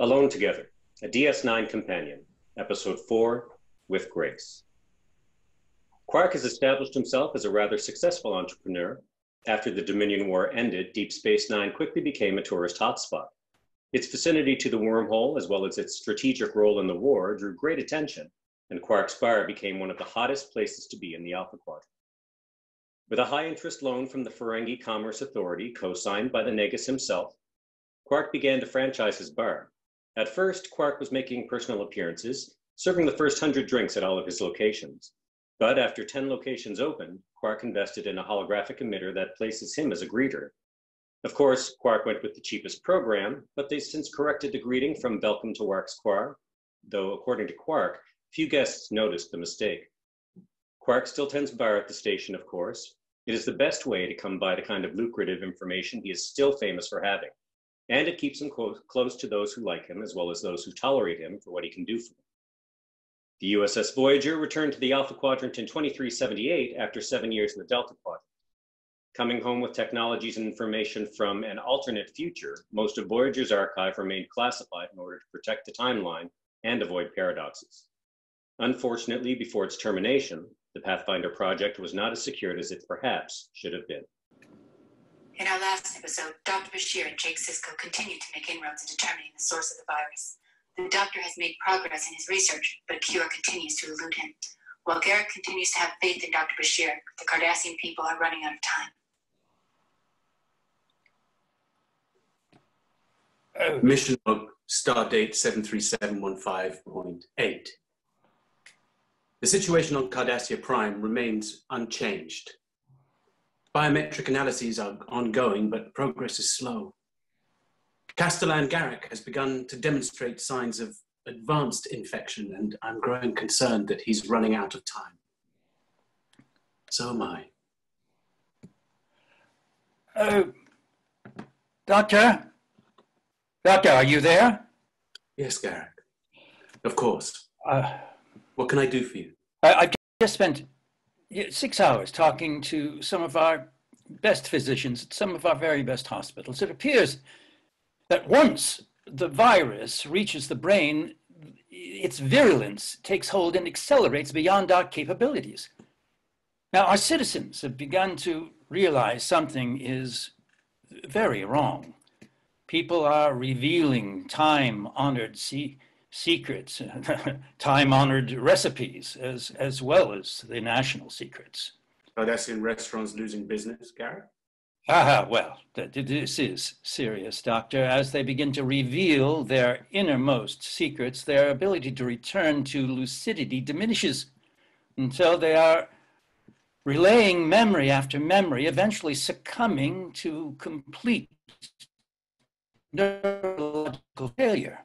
Alone Together, a DS9 companion, episode 4, With Grace. Quark has established himself as a rather successful entrepreneur. After the Dominion War ended, Deep Space Nine quickly became a tourist hotspot. Its vicinity to the wormhole, as well as its strategic role in the war, drew great attention, and Quark's Bar became one of the hottest places to be in the Alpha Quadrant. With a high interest loan from the Ferengi Commerce Authority, co signed by the Negus himself, Quark began to franchise his bar, at first, Quark was making personal appearances, serving the first hundred drinks at all of his locations. But after 10 locations opened, Quark invested in a holographic emitter that places him as a greeter. Of course, Quark went with the cheapest program, but they since corrected the greeting from Welcome to Wark's Quar, though according to Quark, few guests noticed the mistake. Quark still tends bar at the station, of course. It is the best way to come by the kind of lucrative information he is still famous for having and it keeps him close, close to those who like him as well as those who tolerate him for what he can do for them. The USS Voyager returned to the Alpha Quadrant in 2378 after seven years in the Delta Quadrant. Coming home with technologies and information from an alternate future, most of Voyager's archive remained classified in order to protect the timeline and avoid paradoxes. Unfortunately, before its termination, the Pathfinder project was not as secured as it perhaps should have been. In our last episode, Dr. Bashir and Jake Sisko continue to make inroads in determining the source of the virus. The doctor has made progress in his research, but a cure continues to elude him. While Garak continues to have faith in Dr. Bashir, the Cardassian people are running out of time. Uh, Mission log, star date 73715.8. The situation on Cardassia Prime remains unchanged. Biometric analyses are ongoing, but progress is slow. Castellan Garak has begun to demonstrate signs of advanced infection, and I'm growing concerned that he's running out of time. So am I. Oh, Doctor? Doctor, are you there? Yes, Garak. Of course. Uh, what can I do for you? I, I just spent six hours talking to some of our best physicians at some of our very best hospitals. It appears that once the virus reaches the brain, its virulence takes hold and accelerates beyond our capabilities. Now, our citizens have begun to realize something is very wrong. People are revealing time honored see secrets, time-honored recipes, as, as well as the national secrets. Oh, that's in restaurants losing business, Garak? Ah, well, this is serious, Doctor. As they begin to reveal their innermost secrets, their ability to return to lucidity diminishes until they are relaying memory after memory, eventually succumbing to complete neurological failure.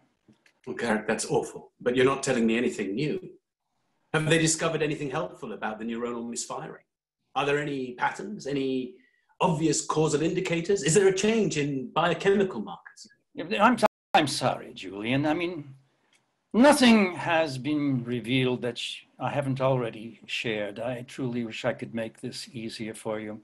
Garak, that's awful. But you're not telling me anything new. Have they discovered anything helpful about the neuronal misfiring? Are there any patterns, any obvious causal indicators? Is there a change in biochemical markers? I'm, I'm sorry, Julian. I mean, nothing has been revealed that I haven't already shared. I truly wish I could make this easier for you.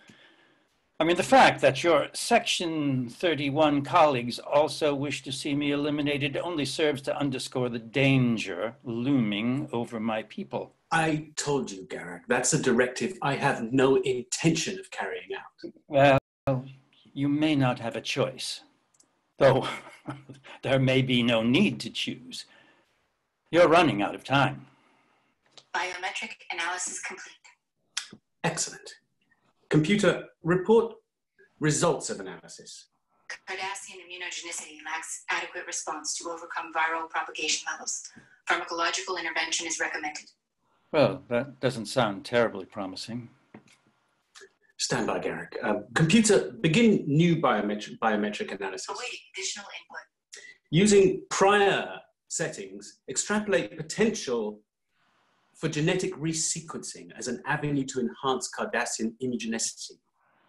I mean, the fact that your Section 31 colleagues also wish to see me eliminated only serves to underscore the danger looming over my people. I told you, Garak, that's a directive I have no intention of carrying out. Well, you may not have a choice, though there may be no need to choose. You're running out of time. Biometric analysis complete. Excellent. Computer, report results of analysis. Cardassian immunogenicity lacks adequate response to overcome viral propagation levels. Pharmacological intervention is recommended. Well, that doesn't sound terribly promising. Stand by, Garak. Uh, computer, begin new biometric, biometric analysis. Awaiting additional input. Using prior settings, extrapolate potential for genetic resequencing as an avenue to enhance Cardassian immunogenicity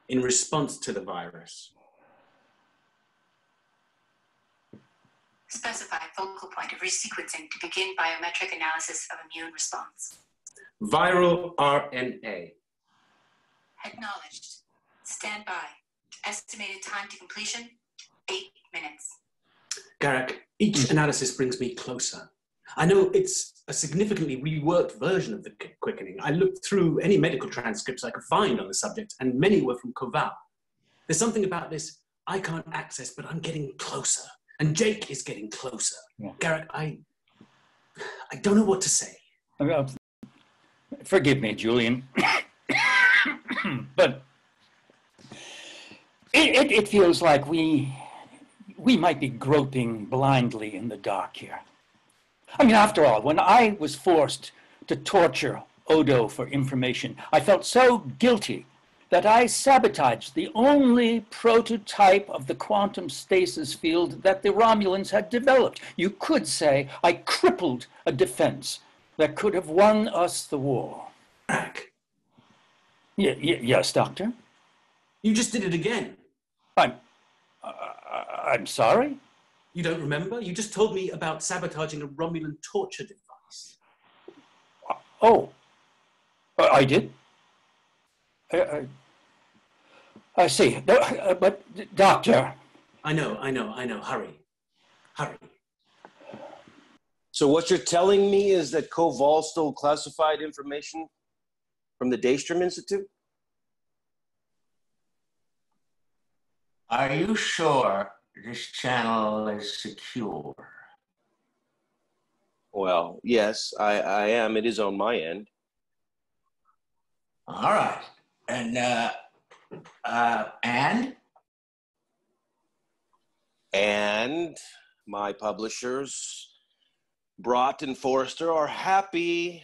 in response to the virus. Specify focal point of resequencing to begin biometric analysis of immune response. Viral RNA. Acknowledged. Stand by. Estimated time to completion, eight minutes. Garak, each mm. analysis brings me closer. I know it's a significantly reworked version of the quickening. I looked through any medical transcripts I could find on the subject, and many were from Koval. There's something about this I can't access, but I'm getting closer. And Jake is getting closer. Yeah. Garak, I, I don't know what to say. Forgive me, Julian, but it, it, it feels like we, we might be groping blindly in the dark here. I mean, after all, when I was forced to torture Odo for information, I felt so guilty that I sabotaged the only prototype of the quantum stasis field that the Romulans had developed. You could say I crippled a defense that could have won us the war. Back. Y- y- yes, Doctor? You just did it again. I'm. Uh, I'm sorry? You don't remember? You just told me about sabotaging a Romulan torture device. Oh, I did? I, I, I see. Uh, but, doctor. I know, I know, I know. Hurry. Hurry. So what you're telling me is that Koval stole classified information from the Daystrom Institute? Are you sure this channel is secure? Well, yes, I, I am. It is on my end. All right. And, uh, uh, and? And my publishers, Brought and Forrester, are happy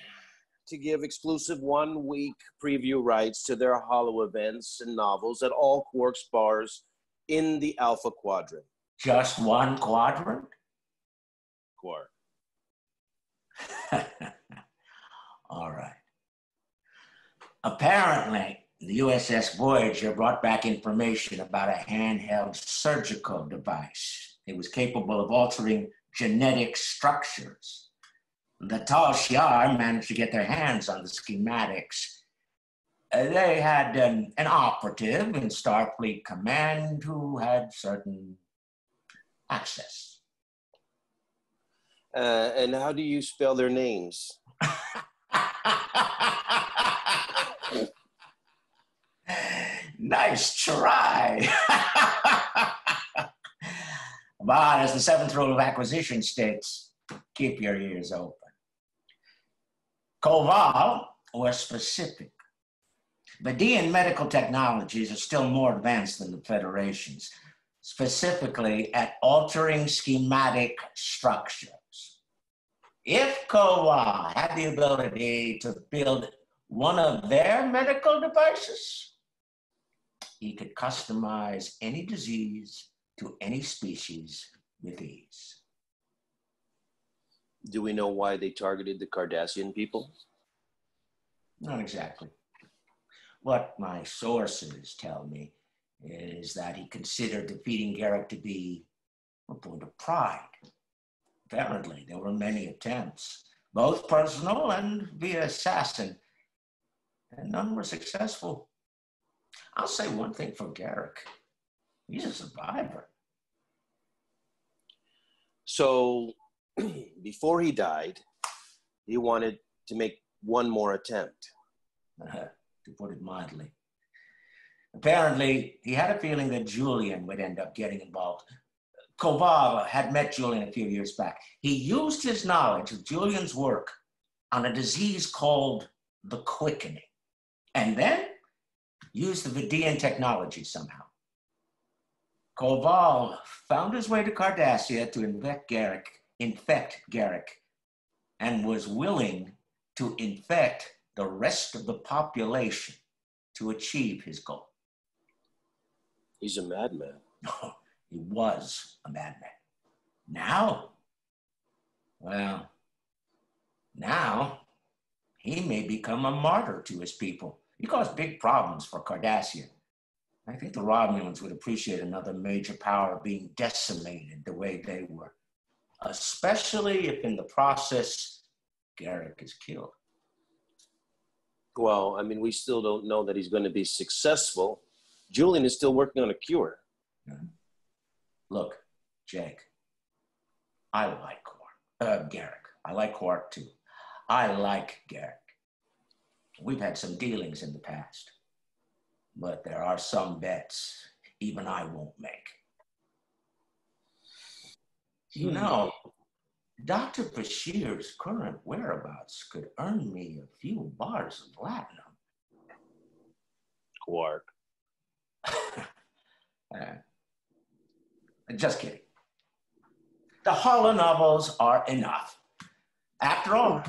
to give exclusive one week preview rights to their holo events and novels at all Quark's bars in the Alpha Quadrant. Just one quadrant? Quark. all right. Apparently, the USS Voyager brought back information about a handheld surgical device. It was capable of altering genetic structures. The Tal Shiar managed to get their hands on the schematics. Uh, they had an, an operative in Starfleet Command who had certain access. Uh, and how do you spell their names? nice try. but as the seventh rule of acquisition states, keep your ears open. Koval was specific. Vidian medical technologies are still more advanced than the Federation's, specifically at altering schematic structures. If Koval had the ability to build one of their medical devices, he could customize any disease to any species with ease. Do we know why they targeted the Cardassian people? Not exactly. What my sources tell me is that he considered defeating Garak to be a point of pride. Apparently, there were many attempts, both personal and via assassin, and none were successful. I'll say one thing for Garak he's a survivor. So before he died, he wanted to make one more attempt. put it mildly. Apparently, he had a feeling that Julian would end up getting involved. Koval had met Julian a few years back. He used his knowledge of Julian's work on a disease called the quickening. And then used the Vidian technology somehow. Koval found his way to Cardassia to infect Garak, infect Garak, and was willing to infect the rest of the population to achieve his goal. He's a madman. he was a madman. Now, well, now he may become a martyr to his people. He caused big problems for Cardassia. I think the Romulans would appreciate another major power being decimated the way they were, especially if in the process Garak is killed. Well, I mean, we still don't know that he's going to be successful. Julian is still working on a cure. Look, Jake, I like Quark. Uh, Garak. I like Quark too. I like Garak. We've had some dealings in the past, but there are some bets even I won't make. You Hmm. know, Dr. Bashir's current whereabouts could earn me a few bars of platinum. Quark. Uh, just kidding. The Holo novels are enough. After all,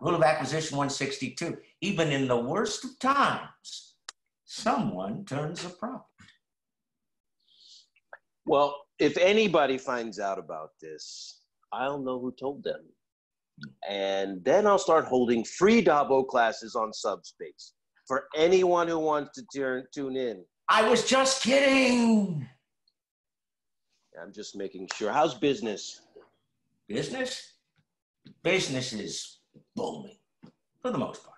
rule of acquisition 162, even in the worst of times, someone turns a profit. Well, if anybody finds out about this, I'll know who told them. And then I'll start holding free Dabo classes on Subspace for anyone who wants to turn, tune in. I was just kidding. I'm just making sure. How's business? Business? Business is booming for the most part.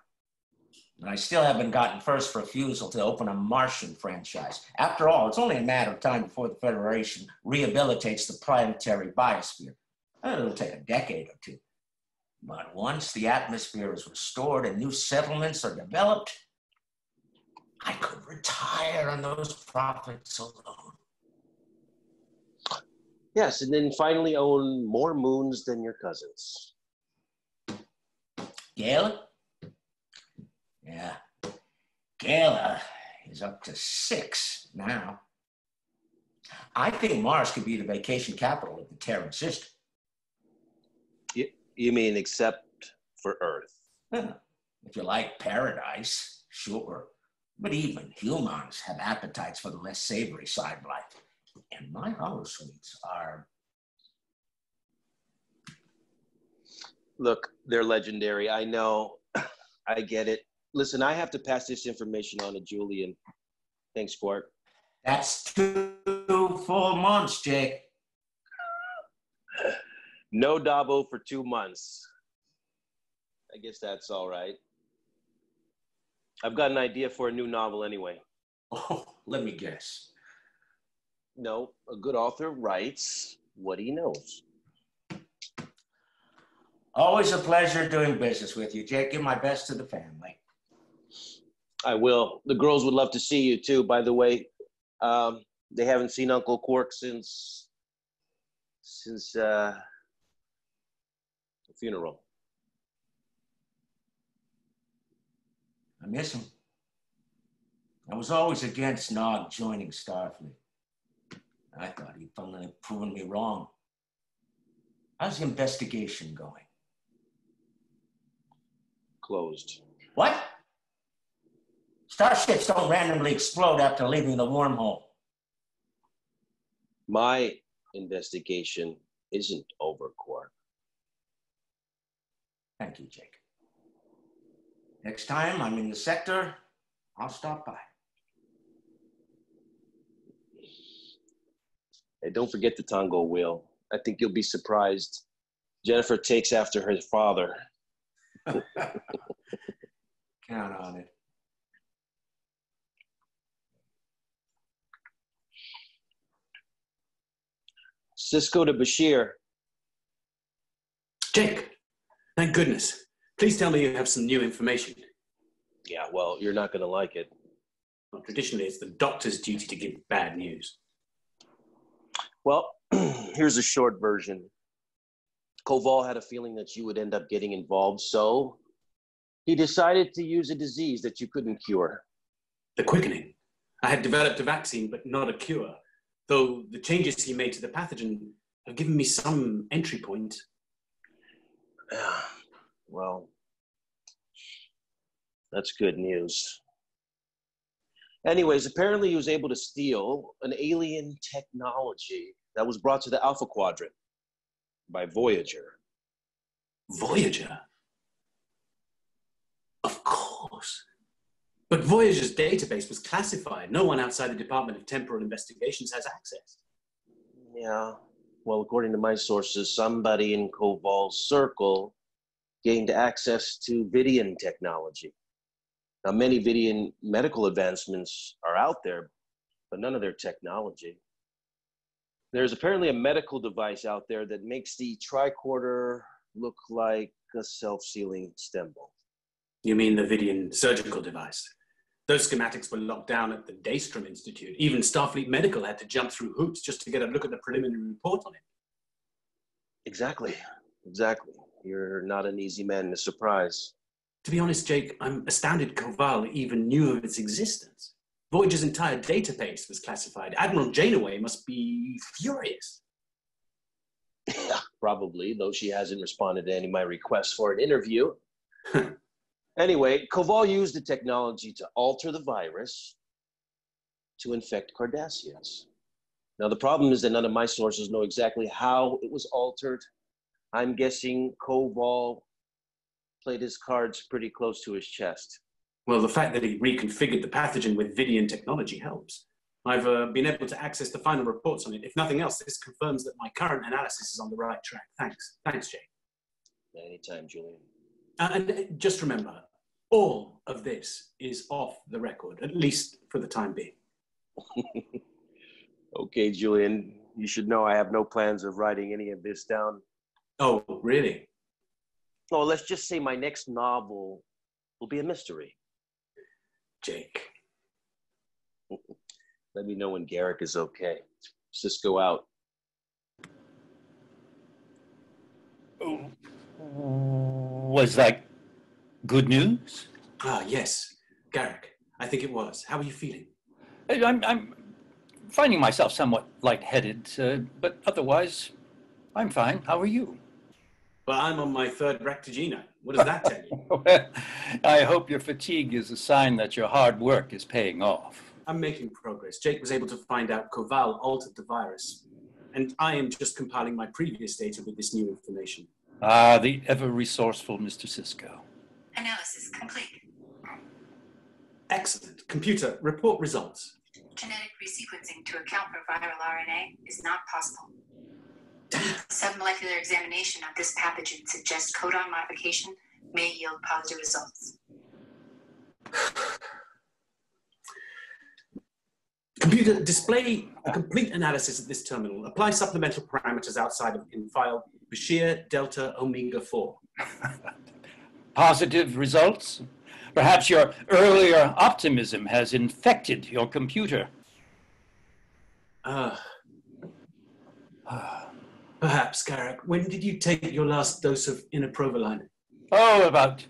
And I still haven't gotten first refusal to open a Martian franchise. After all, it's only a matter of time before the Federation rehabilitates the planetary biosphere. It'll take a decade or two. But once the atmosphere is restored and new settlements are developed, I could retire on those profits alone. Yes, and then finally own more moons than your cousins. Gaila? Yeah. Gaila is up to six now. I think Mars could be the vacation capital of the Terran system. You mean except for Earth? If you like paradise, sure. But even humans have appetites for the less savory side of life. And my holo suites are Look, they're legendary. I know. I get it. Listen, I have to pass this information on to Julian. Thanks, Quark. that's two full months, Jake. No Dabo for two months. I guess that's all right. I've got an idea for a new novel anyway. Oh, let me guess. No, a good author writes what he knows. Always a pleasure doing business with you, Jake. Give my best to the family. I will. The girls would love to see you too. By the way, um, they haven't seen Uncle Quark since since uh, funeral. I miss him. I was always against Nog joining Starfleet. I thought he'd finally proven me wrong. How's the investigation going? Closed. What? Starships don't randomly explode after leaving the wormhole. My investigation isn't over, Quark. Thank you, Jake. Next time I'm in the sector, I'll stop by. Hey, don't forget the tongo wheel. I think you'll be surprised. Jennifer takes after her father. Count on it. Sisko to Bashir. Jake, thank goodness. Please tell me you have some new information. Yeah, well, you're not going to like it. Well, traditionally, it's the doctor's duty to give bad news. Well, here's a short version. Koval had a feeling that you would end up getting involved, so he decided to use a disease that you couldn't cure. The quickening. I had developed a vaccine, but not a cure, though the changes he made to the pathogen have given me some entry point. Well, that's good news. Anyways, apparently he was able to steal an alien technology that was brought to the Alpha Quadrant by Voyager. Voyager? Of course. But Voyager's database was classified. No one outside the Department of Temporal Investigations has access. Yeah. Well, according to my sources, somebody in Koval's circle gained access to Vidian technology. Now, many Vidian medical advancements are out there, but none of their technology. There's apparently a medical device out there that makes the tricorder look like a self-sealing stem bolt. You mean the Vidian surgical device? Those schematics were locked down at the Daystrom Institute. Even Starfleet Medical had to jump through hoops just to get a look at the preliminary report on it. Exactly. Exactly. You're not an easy man to surprise. To be honest, Jake, I'm astounded Koval even knew of its existence. Voyager's entire database was classified. Admiral Janeway must be furious. Yeah, probably, though she hasn't responded to any of my requests for an interview. anyway, Koval used the technology to alter the virus to infect Cardassians. Now, the problem is that none of my sources know exactly how it was altered. I'm guessing Koval played his cards pretty close to his chest. Well, the fact that he reconfigured the pathogen with Vidian technology helps. I've uh, been able to access the final reports on it. If nothing else, this confirms that my current analysis is on the right track. Thanks. Thanks, Jay. Anytime, Julian. Uh, and uh, just remember, all of this is off the record, at least for the time being. okay, Julian. You should know I have no plans of writing any of this down. Oh, really? Oh, let's just say my next novel will be a mystery. Jake. Let me know when Garak is okay. Sisko out. Was that good news? Ah, yes. Garak, I think it was. How are you feeling? I'm, I'm finding myself somewhat lightheaded, uh, but otherwise, I'm fine. How are you? Well, I'm on my third raktajino. What does that tell you? well, I hope your fatigue is a sign that your hard work is paying off. I'm making progress. Jake was able to find out Koval altered the virus, and I am just compiling my previous data with this new information. Ah, the ever resourceful Mr. Sisko. Analysis complete. Excellent. Computer, report results. Genetic resequencing to account for viral RNA is not possible. Submolecular examination of this pathogen suggests codon modification may yield positive results. Computer, display a complete analysis of this terminal. Apply supplemental parameters outside of in file Bashir Delta Omega 4. Positive results? Perhaps your earlier optimism has infected your computer. Ah. Perhaps, Garak. When did you take your last dose of inaprovaline? Oh, about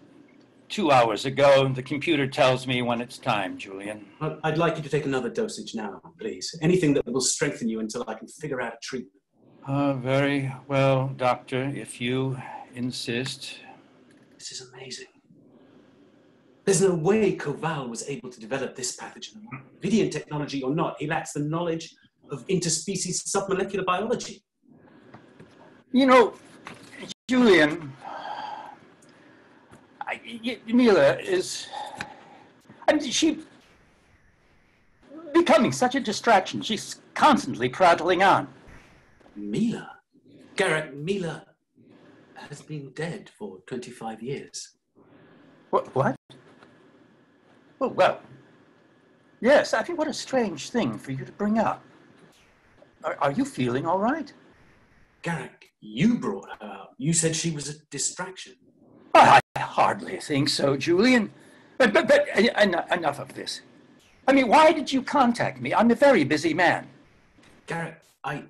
two hours ago. The computer tells me when it's time, Julian. I'd like you to take another dosage now, please. Anything that will strengthen you until I can figure out a treatment. Uh, very well, doctor, if you insist. This is amazing. There's no way Koval was able to develop this pathogen. Vidian technology or not, he lacks the knowledge of interspecies submolecular biology. You know, Julian, I, y- Mila is. I mean, she. becoming such a distraction. She's constantly prattling on. Mila? Garak, Mila has been dead for 25 years. What? What? Oh, well. Yes, I think what a strange thing for you to bring up. Are, are you feeling all right? Garak, you brought her out. You said she was a distraction. I hardly think so, Julian. But, but, but en- enough of this. I mean, why did you contact me? I'm a very busy man. Garak, I.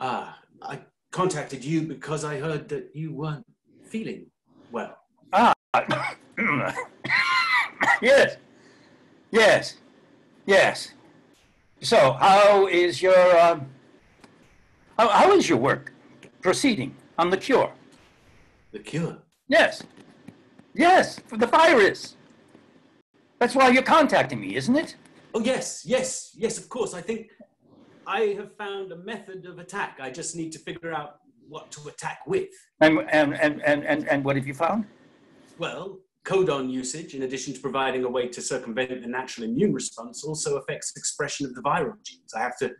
Ah, I contacted you because I heard that you weren't feeling well. Ah, yes, yes, yes. So, how is your um, how, how is your work proceeding on the cure? The cure? Yes, yes, for the virus. That's why you're contacting me, isn't it? Oh, yes, yes, yes, of course. I think I have found a method of attack. I just need to figure out what to attack with. And and and and and, what have you found? Well, codon usage, in addition to providing a way to circumvent the natural immune response, also affects expression of the viral genes. I have to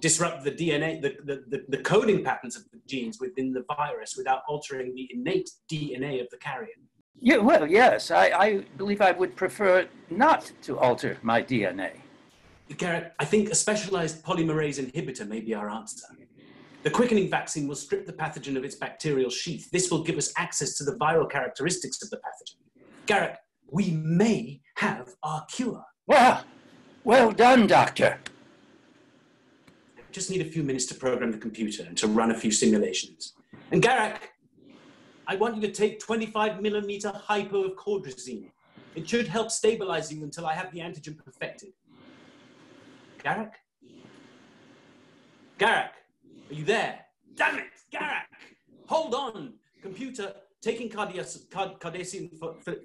disrupt the DNA, the, the, the, the coding patterns of the genes within the virus without altering the innate DNA of the carrier. Yeah, well, yes, I, I believe I would prefer not to alter my DNA. Garak, I think a specialized polymerase inhibitor may be our answer. The quickening vaccine will strip the pathogen of its bacterial sheath. This will give us access to the viral characteristics of the pathogen. Garak, we may have our cure. Well, well done, Doctor. I just need a few minutes to program the computer and to run a few simulations. And Garak, I want you to take 25 millimeter hypo of cordrazine. It should help stabilize you until I have the antigen perfected. Garak? Garak, are you there? Damn it, Garak! Hold on. Computer, taking Cardassian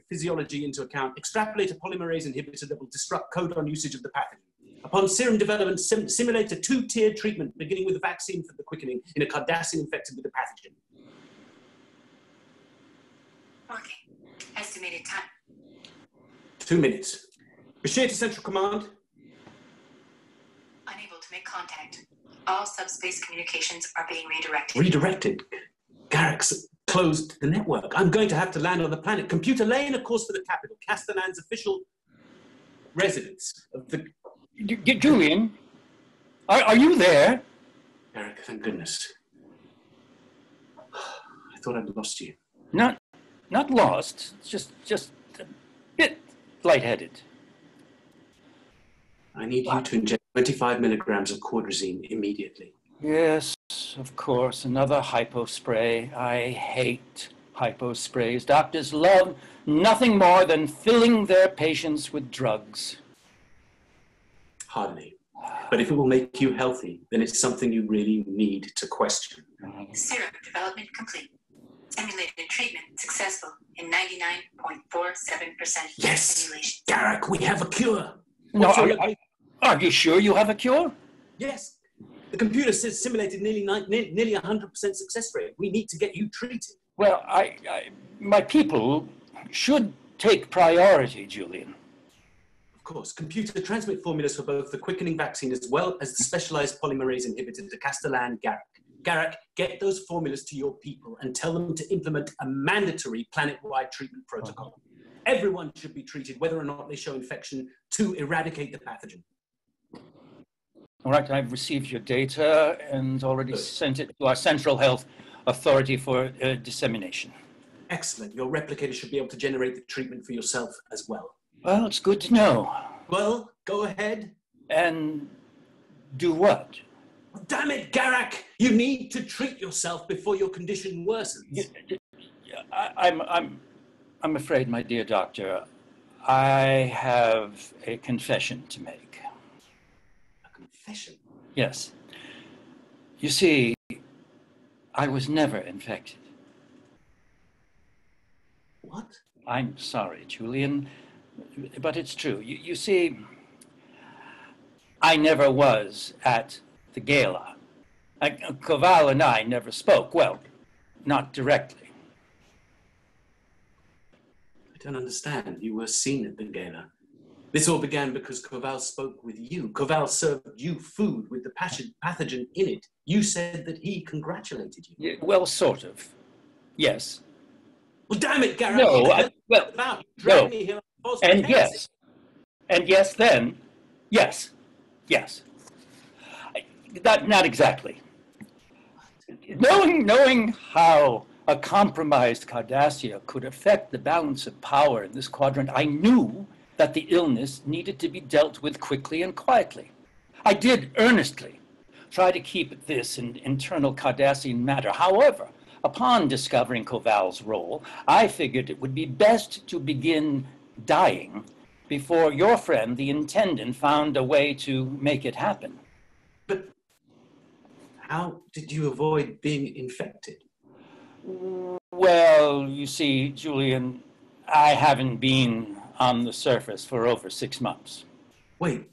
physiology into account, extrapolate a polymerase inhibitor that will disrupt codon usage of the pathogen. Upon serum development, sim simulate a two-tiered treatment, beginning with a vaccine for the quickening in a Cardassian infected with the pathogen. Working. Estimated time. Two minutes. Bashir to Central Command. Unable to make contact. All subspace communications are being redirected. Redirected? Garak's closed the network. I'm going to have to land on the planet. Computer lane of course for the capital, Castellan's official residence of the Julian, are, are you there? Eric, thank goodness. I thought I'd lost you. Not, not lost. Just, just a bit lightheaded. I need you to inject 25 milligrams of cordrazine immediately. Yes, of course. Another hypo spray. I hate hypo sprays. Doctors love nothing more than filling their patients with drugs. Hardly. But if it will make you healthy, then it's something you really need to question. Mm. Serum development complete. Simulated treatment successful in 99.47% yes. simulation. Garak, we have a cure. No, are, are, are, you sure you have a cure? Yes. The computer says simulated nearly nearly 100% success rate. We need to get you treated. Well, I, I my people should take priority, Julian Of course, computer transmit formulas for both the quickening vaccine as well as the specialized polymerase inhibitor to Castellan Garak. Garak, get those formulas to your people and tell them to implement a mandatory planet-wide treatment protocol. Uh-huh. Everyone should be treated, whether or not they show infection, to eradicate the pathogen. All right, I've received your data and already sent it to our Central Health Authority for uh, dissemination. Excellent. Your replicator should be able to generate the treatment for yourself as well. Well, it's good to know. Well, go ahead. And do what? Damn it, Garak! You need to treat yourself before your condition worsens. I, I'm, I'm, I'm afraid, my dear doctor, I have a confession to make. Confession? Yes. You see, I was never infected. What? I'm sorry, Julian but it's true. You, you see, I never was at the gala. I, Koval and I never spoke. Well, not directly. I don't understand. You were seen at the gala. This all began because Koval spoke with you. Koval served you food with the pathogen in it. You said that he congratulated you. Yeah, well, sort of. Yes. Well, damn it, Garak. No, I, well, about. no. me here and yes, and yes, then, yes, yes. Not, not exactly. Knowing, knowing how a compromised Cardassia could affect the balance of power in this quadrant, I knew that the illness needed to be dealt with quickly and quietly. I did earnestly try to keep this an internal Cardassian matter. However, upon discovering Koval's role, I figured it would be best to begin dying before your friend, the intendant, found a way to make it happen. But how did you avoid being infected? Well, you see, Julian, I haven't been on the surface for over six months. Wait,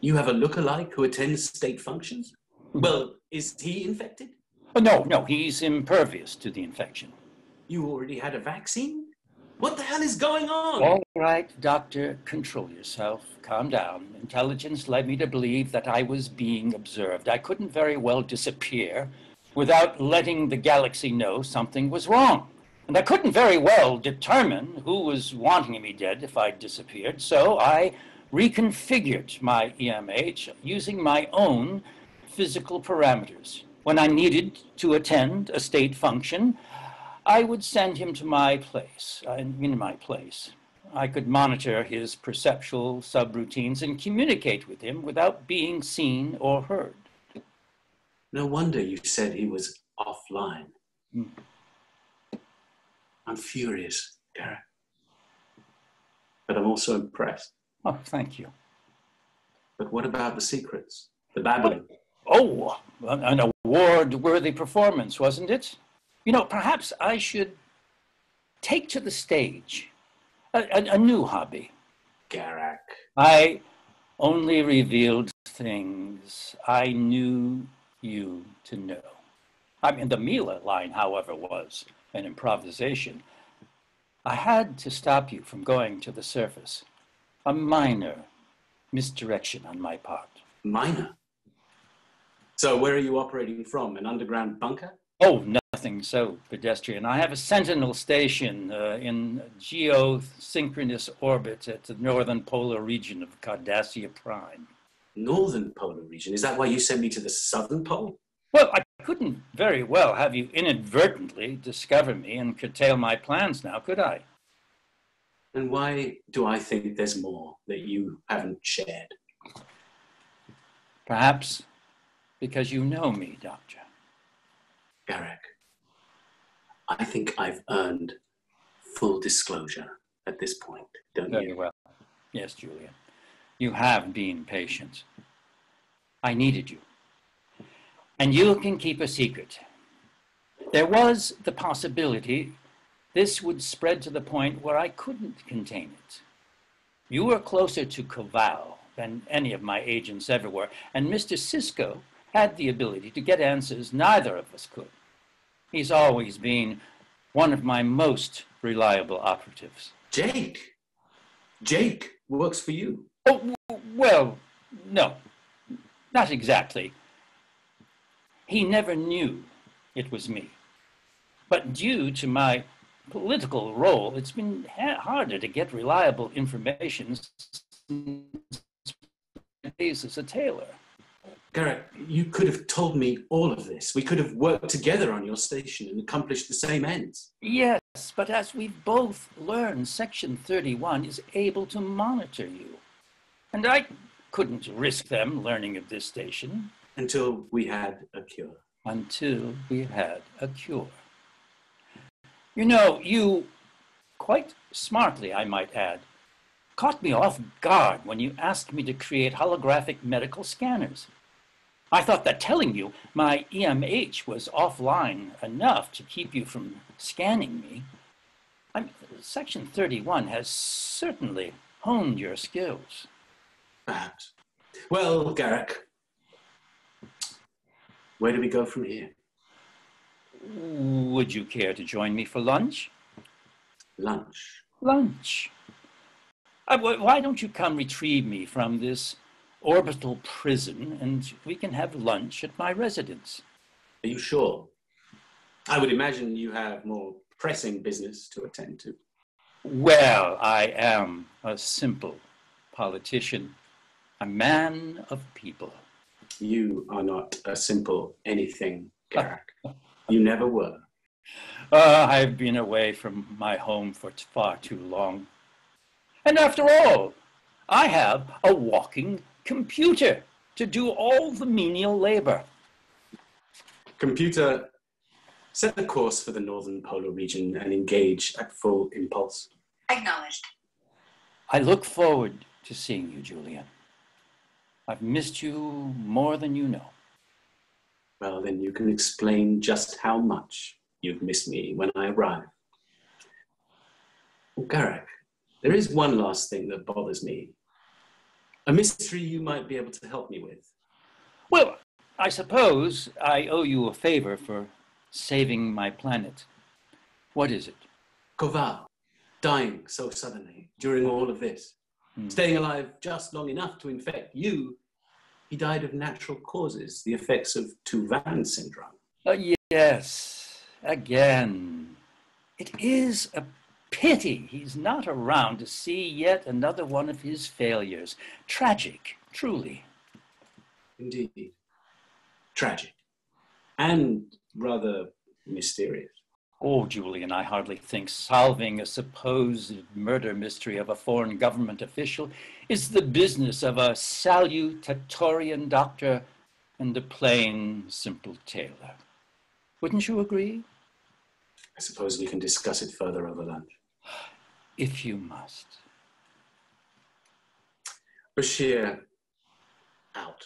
you have a look-alike who attends state functions? Well, is he infected? Oh, no, no, he's impervious to the infection. You already had a vaccine? What the hell is going on? All right, doctor, control yourself. Calm down. Intelligence led me to believe that I was being observed. I couldn't very well disappear without letting the galaxy know something was wrong. And I couldn't very well determine who was wanting me dead if I disappeared, so I reconfigured my EMH using my own physical parameters. When I needed to attend a state function, I would send him to my place, uh, in my place. I could monitor his perceptual subroutines and communicate with him without being seen or heard. No wonder you said he was offline. Hmm. I'm furious, Garak. But I'm also impressed. Oh, thank you. But what about the secrets? The babbling? Oh, an award worthy performance, wasn't it? You know, perhaps I should take to the stage a, a, a new hobby. Garak. I only revealed things I knew you to know. I mean, the Mila line, however, was an improvisation. I had to stop you from going to the surface. A minor misdirection on my part. Minor? So, where are you operating from? An underground bunker? Oh, nothing so pedestrian. I have a sentinel station uh, in geosynchronous orbit at the northern polar region of Cardassia Prime. Northern polar region? Is that why you sent me to the southern pole? Well, I couldn't very well have you inadvertently discover me and curtail my plans now, could I? And why do I think there's more that you haven't shared? Perhaps because you know me, Doctor. Garak, I think I've earned full disclosure at this point, don't Very you? well. Yes, Julia. You have been patient. I needed you and you can keep a secret. There was the possibility this would spread to the point where I couldn't contain it. You were closer to Koval than any of my agents ever were, and Mr. Sisko had the ability to get answers neither of us could. He's always been one of my most reliable operatives. Jake! Jake works for you. Oh, well, no, not exactly. He never knew it was me. But due to my political role, it's been ha- harder to get reliable information as a tailor. Garak, you could have told me all of this. We could have worked together on your station and accomplished the same ends. Yes, but as we've both learned, Section 31 is able to monitor you. And I couldn't risk them learning of this station. Until we had a cure. Until we had a cure. You know, you, quite smartly, I might add, caught me off guard when you asked me to create holographic medical scanners. I thought that telling you my EMH was offline enough to keep you from scanning me. I mean, Section 31 has certainly honed your skills. Perhaps. Well, Garak, where do we go from here? Would you care to join me for lunch? Lunch. Lunch. Uh, why don't you come retrieve me from this orbital prison and we can have lunch at my residence? Are you sure? I would imagine you have more pressing business to attend to. Well, I am a simple politician, a man of people. You are not a simple anything, Garak. you never were. Uh, I've been away from my home for far too long. And after all, I have a walking computer to do all the menial labor. Computer, set the course for the northern polar region and engage at full impulse. Acknowledged. I look forward to seeing you, Julian. I've missed you more than you know. Well, then you can explain just how much you've missed me when I arrive. Oh, Garak, there is one last thing that bothers me. A mystery you might be able to help me with. Well, I suppose I owe you a favor for saving my planet. What is it? Koval, dying so suddenly during all of this, Hmm. staying alive just long enough to infect you. He died of natural causes, the effects of Tuvan syndrome. Uh, yes, again. It is a pity he's not around to see yet another one of his failures. Tragic, truly. Indeed. Tragic. And rather mysterious. Oh, Julian, I hardly think solving a supposed murder mystery of a foreign government official is the business of a salutatorian doctor and a plain, simple tailor. Wouldn't you agree? I suppose we can discuss it further over lunch. If you must. Bashir, out.